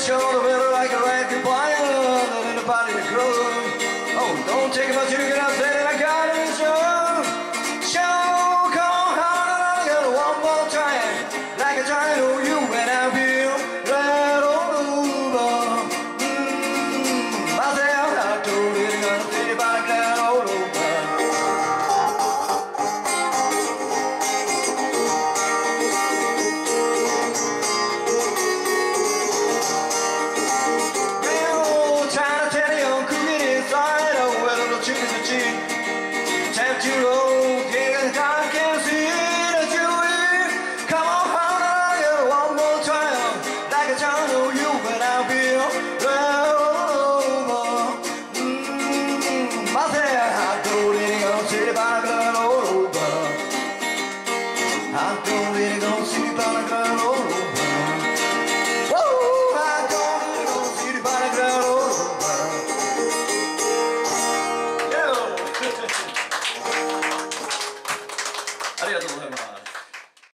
shoulder, better like a ride goodbye. Love in a body to grow. Oh, don't take about you, get out.